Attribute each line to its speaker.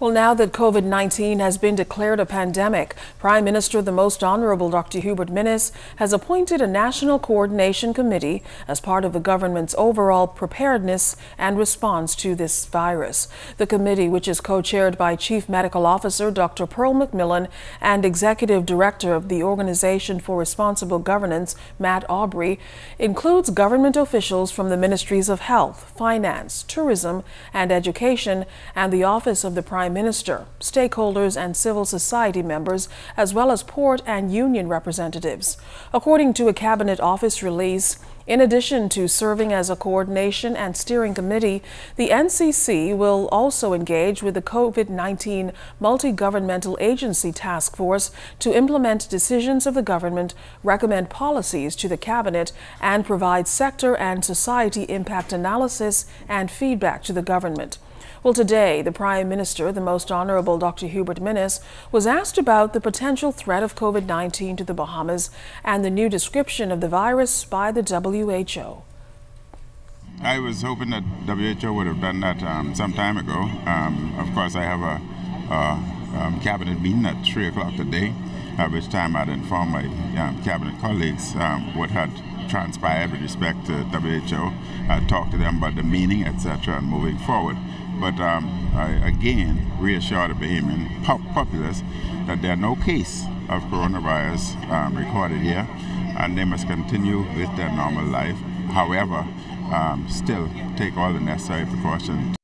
Speaker 1: Well, now that COVID 19 has been declared a pandemic, Prime Minister the Most Honorable Dr. Hubert Minnis has appointed a National Coordination Committee as part of the government's overall preparedness and response to this virus. The committee, which is co chaired by Chief Medical Officer Dr. Pearl McMillan and Executive Director of the Organization for Responsible Governance, Matt Aubry, includes government officials from the Ministries of Health, Finance, Tourism, and Education and the Office of the Prime Prime Minister, stakeholders and civil society members, as well as port and union representatives. According to a Cabinet Office release, in addition to serving as a coordination and steering committee, the NCC will also engage with the COVID-19 Multi-Governmental Agency Task Force to implement decisions of the government, recommend policies to the cabinet, and provide sector and society impact analysis and feedback to the government. Well, today, the Prime Minister, the Most Honorable Dr. Hubert Minnis, was asked about the potential threat of COVID 19 to the Bahamas and the new description of the virus by the WHO.
Speaker 2: I was hoping that WHO would have done that um, some time ago. Um, of course, I have a, a um, cabinet meeting at 3 o'clock today, at which time I'd inform my um, cabinet colleagues um, what had transpired with respect to WHO, I'd talk to them about the meaning, etc., and moving forward. But um, I again reassure the Bahamian populace that there are no case of coronavirus um, recorded here, and they must continue with their normal life. However, um, still take all the necessary precautions.